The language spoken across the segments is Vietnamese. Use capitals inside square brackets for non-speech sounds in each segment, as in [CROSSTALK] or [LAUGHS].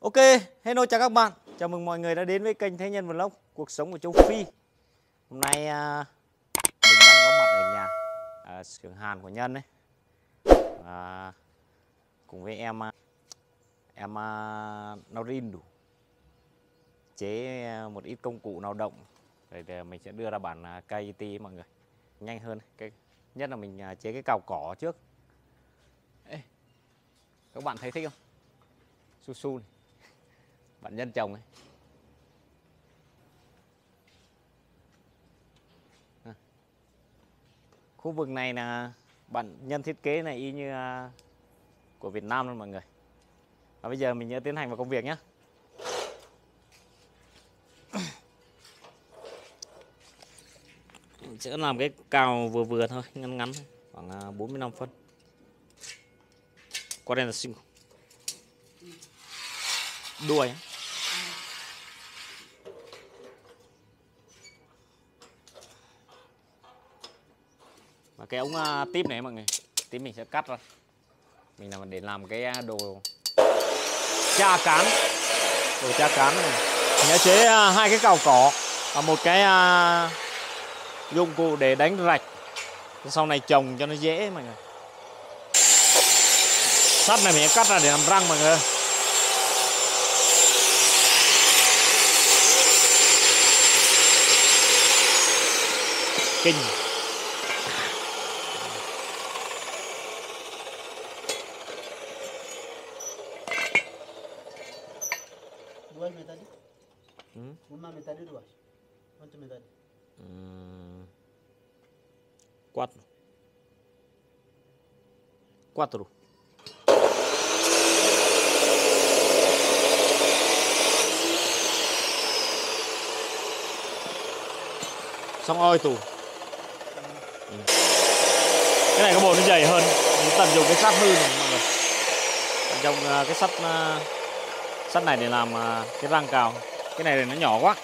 Ok, hello chào các bạn. Chào mừng mọi người đã đến với kênh Thế Nhân Vlog Cuộc sống của châu Phi. Hôm nay à, mình đang có mặt ở nhà à, xưởng Hàn của Nhân đấy. À, cùng với em à, em à, Norin đủ. Chế à, một ít công cụ lao động. Để, để à, mình sẽ đưa ra bản à, KIT mọi người. Nhanh hơn. Cái nhất là mình chế cái cào cỏ trước. Ê, các bạn thấy thích không? Su su này bạn nhân trồng ấy. À. Khu vực này là bạn nhân thiết kế này y như à, của Việt Nam luôn mọi người. Và bây giờ mình sẽ tiến hành vào công việc nhé Mình sẽ làm cái cào vừa vừa thôi, ngắn ngắn khoảng à, 45 phân. Qua đây là sinh đuôi và cái ống à, tiếp này mọi người tí mình sẽ cắt ra mình làm để làm cái à, đồ cha cán. Đồ cha cán này. Mình sẽ chế à, hai cái cào cỏ và một cái dụng cụ để đánh rạch. Sau này trồng cho nó dễ, mọi người. Sắt này mình sẽ cắt ra để làm răng, mọi người kinh. Duas metades? Hum? Uma metade e duas. Quanto metade? Hum, quatro quatro xong oi tù Ừ. cái này có bộ nó dày hơn mình tận dụng cái sắt hư này mọi người dụng à, cái sắt à, sắt này để làm à, cái răng cào. Cái này thì nó nhỏ quá.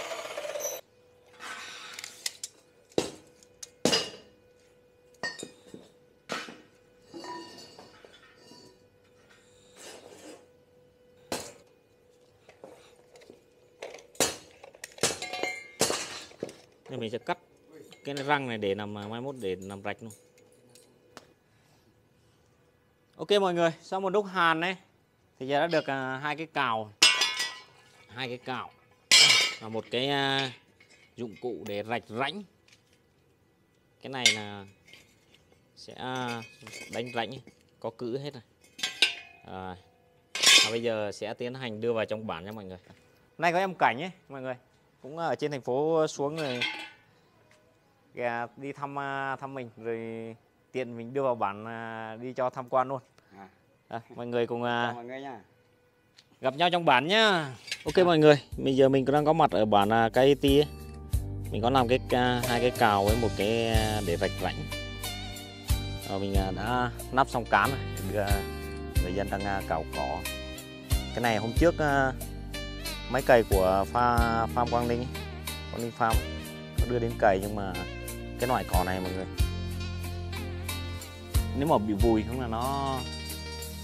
Nên mình sẽ cắt cái răng này để làm à, mai mốt để làm rạch luôn. Ok mọi người, sau một đúc hàn này thì giờ đã được à, hai cái cào hai cái cào. Và một cái à, dụng cụ để rạch rãnh. Cái này là sẽ à, đánh rãnh có cữ hết rồi. À, và bây giờ sẽ tiến hành đưa vào trong bản nha mọi người. Nay có em cảnh ấy mọi người. Cũng ở trên thành phố xuống rồi. Đi thăm thăm mình rồi tiện mình đưa vào bản đi cho tham quan luôn. À. à, mọi người cùng à, mọi người nha. gặp nhau trong bản nhá ok mọi người bây giờ mình cũng đang có mặt ở bản à, KIT ấy. mình có làm cái hai cái cào với một cái à, để vạch rãnh rồi mình à, đã nắp xong cán rồi đưa người dân đang à, cào cỏ cái này hôm trước à, máy cày của pha farm Quang Ninh ấy, Quang Ninh Farm nó đưa đến cày nhưng mà cái loại cỏ này mọi người nếu mà bị vùi không là nó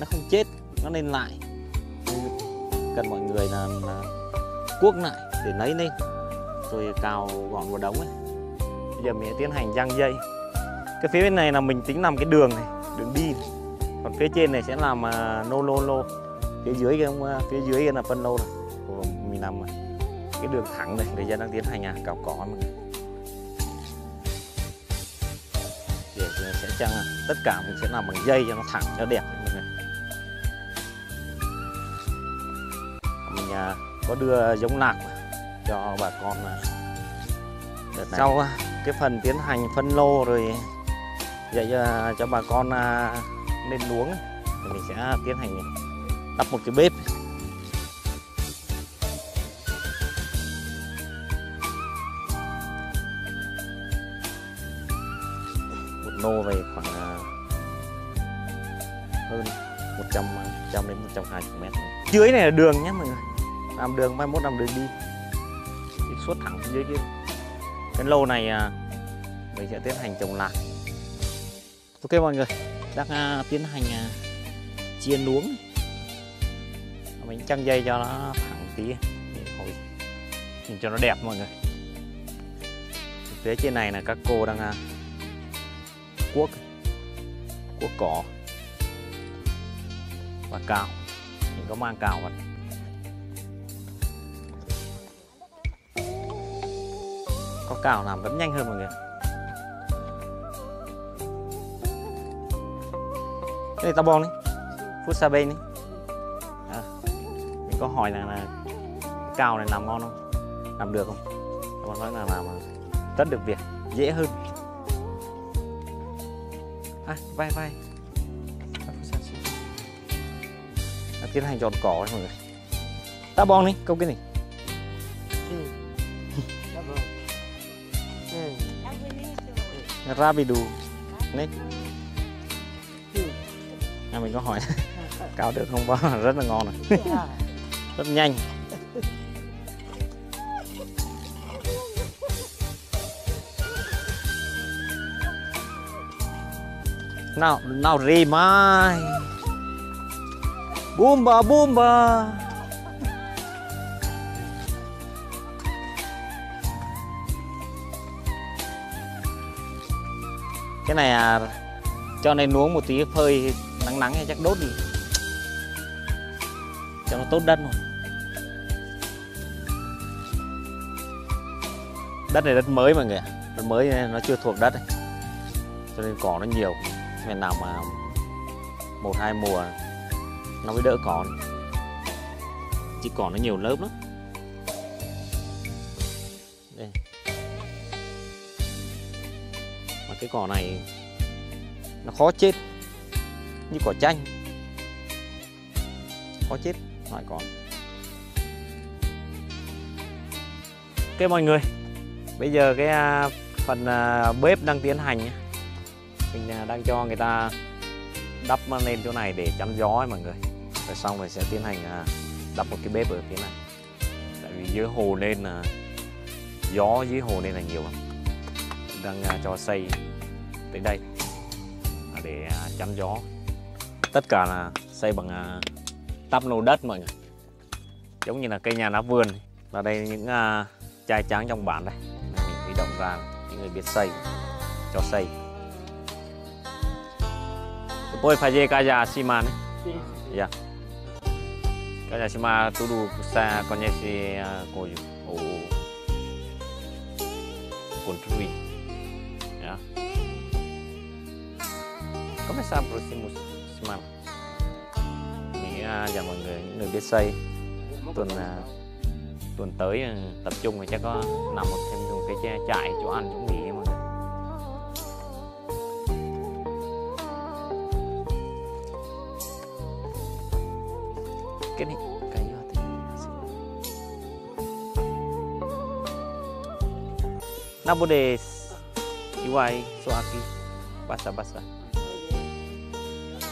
nó không chết nó lên lại. Cần mọi người là, là cuốc lại để lấy lên. Rồi cào gọn vào đống ấy. Bây giờ mình sẽ tiến hành giăng dây. Cái phía bên này là mình tính làm cái đường này đường đi này. còn phía trên này sẽ làm uh, nô lô lô. Phía dưới kia không, uh, phía dưới kia là phân lô này. Mình làm à, cái đường thẳng này bây giờ đang tiến hành à, cào cỏ mọi người để sẽ chăng tất cả mình sẽ làm bằng dây cho nó thẳng cho đẹp. mọi người có đưa giống lạc cho bà con à, đợt này. sau à, cái phần tiến hành phân lô rồi dạy cho, bà con à, lên luống ấy, thì mình sẽ tiến hành lắp một cái bếp. Một nô về khoảng à, hơn 100 100 đến 120 mét dưới này là đường nhé mọi người làm đường, mai mốt làm đường đi. Đi suốt thẳng xuống dưới kia. Cái lô này à, mình sẽ tiến hành trồng lạc ok mọi người, đang à, tiến hành à, chiên chia luống. Mình trăng dây cho nó thẳng tí để hồi nhìn cho nó đẹp mọi người. Phía trên này là các cô đang cuốc cuốc cỏ và cào mình có mang cào vào. Có cào làm vẫn nhanh hơn mọi người cái này tao bon đi. Phút xa bên đi. À, mình có hỏi là, là cào này làm ngon không? Làm được không? Tao bon nói là làm rất tất được việc dễ hơn. À, vai vai. À, tiến hành tròn cỏ đấy mọi người. Tao bon đi câu cái này. Rabidu đấy Ừ. à, mình có hỏi. [LAUGHS] Cào được không bao rất là ngon này À. [LAUGHS] rất nhanh. Nào nào rì mai. Bumba bumba cái này à cho nên uống một tí phơi nắng nắng hay chắc đốt đi. Cho nó tốt đất rồi đất này đất mới mọi người ạ. Đất mới nên nó chưa thuộc đất ấy. cho nên cỏ nó nhiều. Ngày nào mà một hai mùa nó mới đỡ cỏ. Chứ cỏ nó nhiều lớp lắm. Cái cỏ này, nó khó chết như cỏ chanh. Khó chết, loại cỏ. Ok mọi người, bây giờ cái à, phần à, bếp đang tiến hành mình à, đang cho người ta đắp lên chỗ này để chắn gió ấy mọi người. Rồi xong rồi sẽ tiến hành đắp một cái bếp ở phía này. Tại vì dưới hồ nên là gió dưới hồ nên là nhiều lắm. Đang cho xây đến đây à, để à, chắn gió tất cả là xây bằng à, tắp nô đất mọi người giống như là cây nhà lá vườn và đây những chai trai tráng trong bản đây mình huy động ra những người biết xây cho xây tôi phải xây cái nhà xi măng acima, né? Sim. Yeah. Casa acima tudo você con a coisa, o cồn Yeah. Começar próximo semana. mình à, dành mọi người những người biết xây tuần à, tuần tới à, tập trung thì chắc có nằm một thêm một cái cha- trại chỗ ăn chỗ nghỉ mọi người. Cái này cái gì thế iwai Soaki. Basa Basa. basta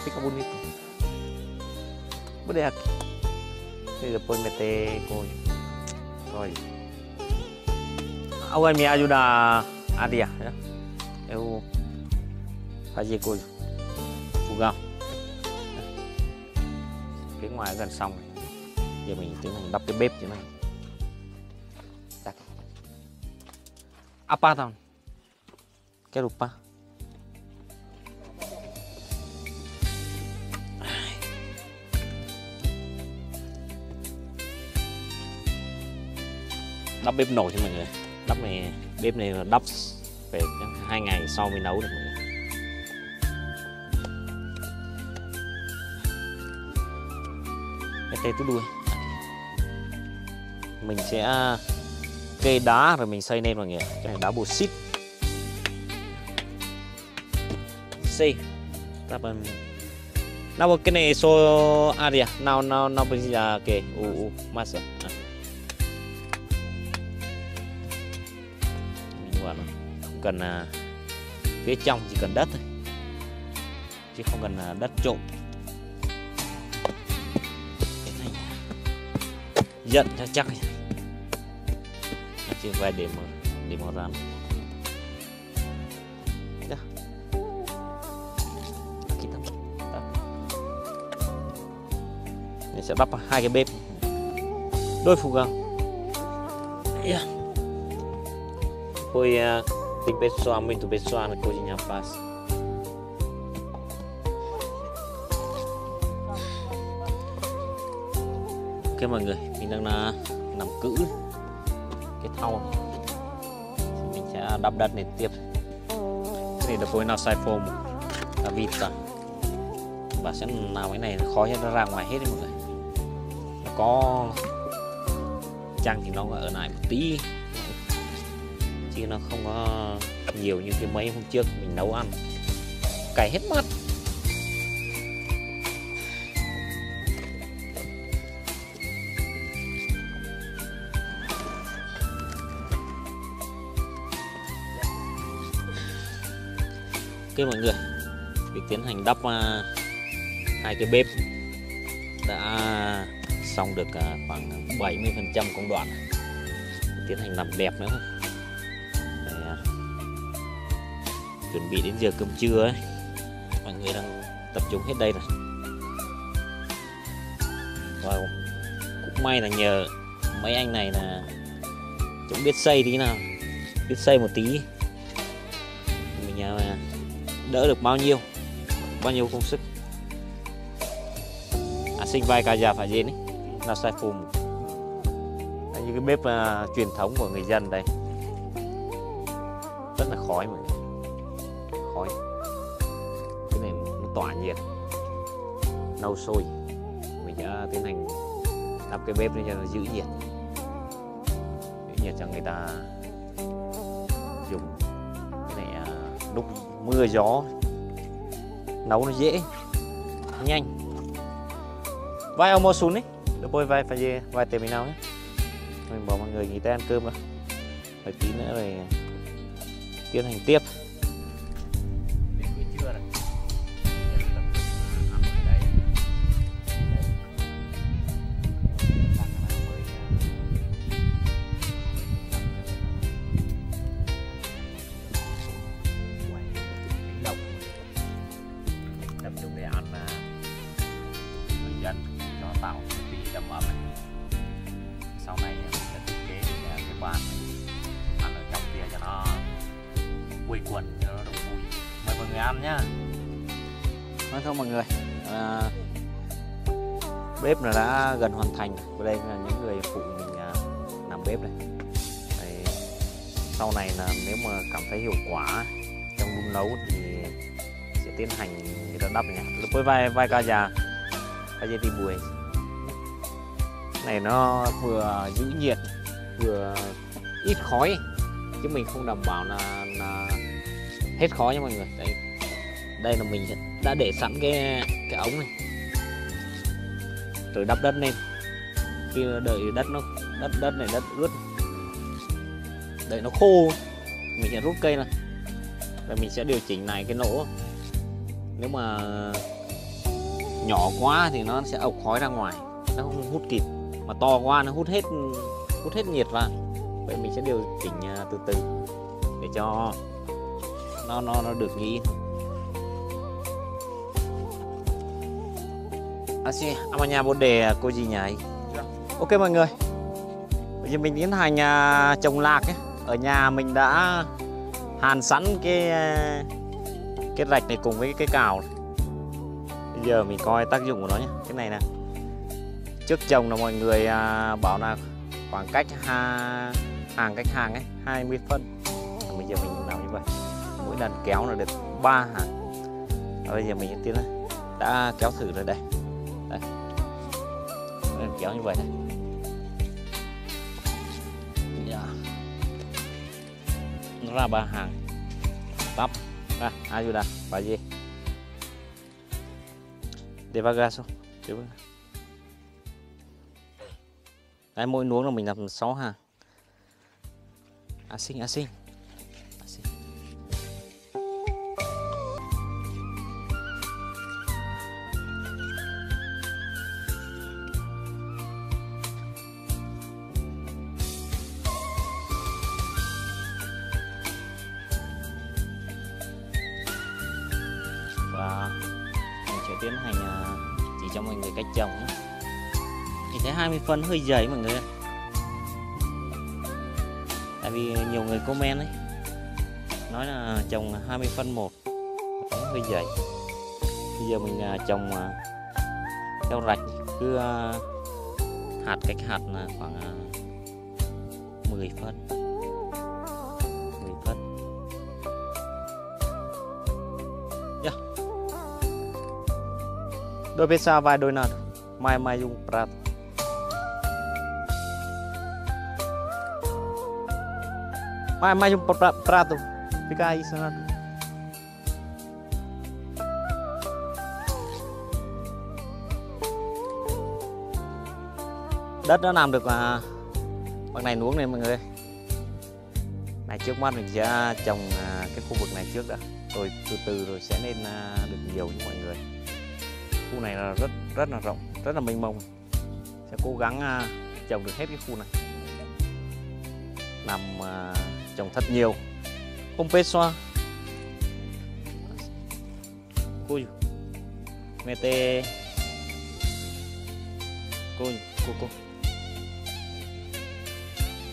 fica bonito. Boleh aqui e depois meter coisa coisa alguém me ajuda a dia né? eu fazer coisa fogão phía ngoài gần xong rồi giờ mình tiến hành đắp cái bếp như này Đặt. apa tau cái lupa đắp bếp nồi cho mọi người. Đắp này, bếp này là đắp về hai ngày sau mới nấu được mọi người. Cái tay tôi đuôi. Mình sẽ à, kê đá rồi mình xây lên mọi người. Cái này đá bột xít. Xây ta bằng nào cái này so area now nào nào nào bây giờ kê u u mình cần à, phía trong chỉ cần đất thôi chứ không cần à, đất trộn giận cho chắc chứ về để mà để mà tak. Yes. sẽ đắp hai cái bếp đôi phục không yeah. poi uh, di pessoa muito pessoa na cozinha faz ok mọi người mình đang là nằm cữ cái thau. Này. Mình sẽ đắp đất này tiếp. Cái này là phối nào sai phôm, là vịt cả và sẽ nào cái này khó cho nó ra ngoài hết đấy mọi người. Nó có chăng thì nó ở lại một tí chứ nó không có nhiều như cái mấy hôm trước mình nấu ăn. Cày hết mất ok mọi người, việc tiến hành đắp à, hai cái bếp đã xong được à, khoảng 70 phần trăm công đoạn. Tiến hành làm đẹp nữa chuẩn bị đến giờ cơm trưa ấy. Mọi người đang tập trung hết đây rồi. Wow. cũng may là nhờ mấy anh này là cũng biết xây tí nào biết xây một tí. Mình đỡ được bao nhiêu bao nhiêu công sức. À, sinh vai cà già phải gì đấy là sai phùm như cái bếp uh, truyền thống của người dân đây. Rất là khói mọi người. Tỏa nhiệt. Nấu sôi. Mình đã tiến hành đắp cái bếp lên cho nó giữ nhiệt. Giữ nhiệt cho người ta dùng cái này lúc mưa gió. Nấu nó dễ, nhanh. Vai ông mua xuống đi. Bôi vai phải về vai tiền mình nào nhé. Mình bảo mọi người nghỉ tay ăn cơm rồi. Phải tí nữa rồi tiến hành tiếp. Quây quần cho nó đông vui mời mọi người ăn nhá. Nói thôi mọi người. À, bếp là đã gần hoàn thành. Và đây là những người phụ mình à, làm bếp này. Đây, sau này là nếu mà cảm thấy hiệu quả trong đun nấu thì sẽ tiến hành người ta đắp nhá với vai vai ca già ca dê thì bùi này nó vừa giữ nhiệt vừa ít khói. Chứ mình không đảm bảo là, là hết khó nha mọi người. Đây. Đây là mình đã để sẵn cái cái ống này. Rồi đắp đất lên. Khi đợi đất nó, đất đất này đất ướt. Đợi nó khô, mình sẽ rút cây này và mình sẽ điều chỉnh này cái lỗ. Nếu mà nhỏ quá thì nó sẽ ộc khói ra ngoài. Nó không hút kịp. Mà to quá nó hút hết hút hết nhiệt vào. Vậy mình sẽ điều chỉnh à, từ từ để cho nó nó nó được nghĩ à sì amanya bode cô gì nhảy ok mọi người. Bây giờ mình tiến hành à, trồng lạc ấy. ở nhà mình đã hàn sẵn cái à, cái rạch này cùng với cái cào này. bây giờ mình coi tác dụng của nó nhé. Cái này nè. Trước trồng là mọi người à, bảo là khoảng cách ha, hàng cách hàng ấy 20 phân mỗi lần kéo là được ba hàng. Và bây giờ mình tiến lên đã kéo thử rồi đây. Đây. Mình kéo như vậy này. Yeah. nó ra ba hàng. Tắp ra ayuda và Valle devagar số devagar Đấy, mỗi nuống là mình làm 6 hàng. A à sinh à sinh và mình sẽ tiến hành à, chỉ cho mọi người cách trồng nhé. Thấy 20 phân hơi dày mọi người ạ. Tại vì nhiều người comment ấy, Nói là trồng 20 phân một hơi dày. Bây giờ mình à, trồng à, theo rạch, cứ hạt cách hạt là khoảng 10 phân. Đôi bên xa vài đôi nào Mai mai dùng prat Mai mai yung prat prato. Fica aí, sana. Đất nó làm được à, bằng này nuống này mọi người. Này trước mắt mình sẽ trồng à, cái khu vực này trước đã. Rồi từ từ rồi sẽ lên à, được nhiều như mọi người. Khu này là rất rất là rộng, rất là mênh mông. Sẽ cố gắng à, trồng được hết cái khu này. Làm à, trồng thật nhiều. Không phê xoa. Cui tê. Cui Cô cô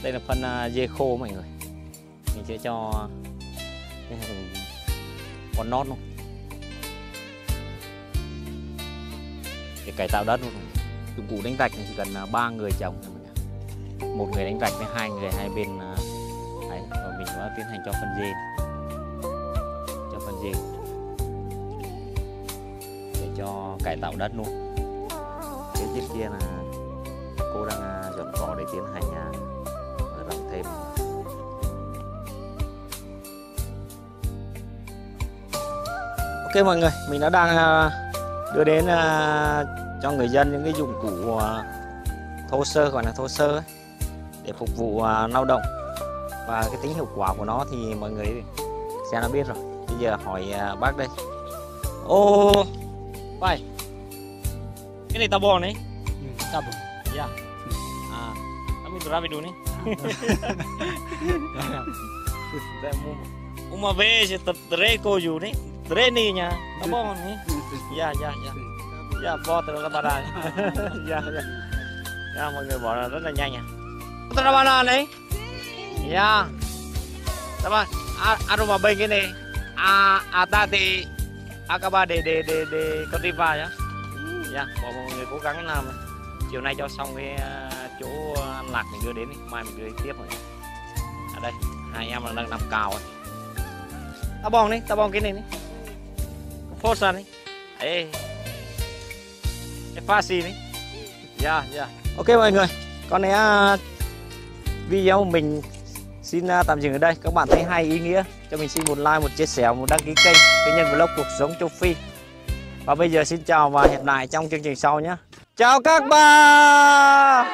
Đây là phân à, dê khô mọi người. Mình sẽ cho cái con nót luôn Để cải tạo đất luôn Dụng cụ đánh rạch chỉ cần à, ba người trồng một người đánh rạch với hai người hai bên à, đấy, và mình có tiến hành cho phân dê. Cho phân dê. Để cho cải tạo đất luôn. Phía trên kia là cô đang à, dọn cỏ để tiến hành mở rộng thêm. Ok mọi người, mình đã đang đưa đến à, cho người dân những cái dụng cụ à, thô sơ gọi là thô sơ ấy, để phục vụ à, lao động. Và cái tính hiệu quả của nó thì mọi người sẽ đã biết rồi. Bây giờ hỏi bác đây. Ô vai cái này tao bò này. Tá bom. ya à kami turabi dulu nih uma vez tre koju nih tre nih nya bò nih ya ya ya. Ya bò từ là bà đà ya ya. Ya mọi người bỏ là rất là nhanh nha từ là bà đà này ya Tama, ano ba ba cái này à à ta thì Akaba để để để để con đi vào nhá dạ mọi người cố gắng làm. Chiều nay cho xong cái à, chỗ ăn lạc mình đưa đến đi. mai mình đưa tiếp rồi. Ở đây hai em là đang làm cào. Ấy tao bong đi tao bong cái này đi forza ni. đi ê. Cái pha xì đi dạ dạ. Ok mọi người, con này à, video của mình xin à, tạm dừng ở đây. Các bạn thấy hay ý nghĩa. Cho mình xin một like, một chia sẻ, một đăng ký kênh, cái nhân vlog cuộc sống châu phi. Và bây giờ xin chào và hẹn lại trong chương trình sau nhé. Chào các bạn!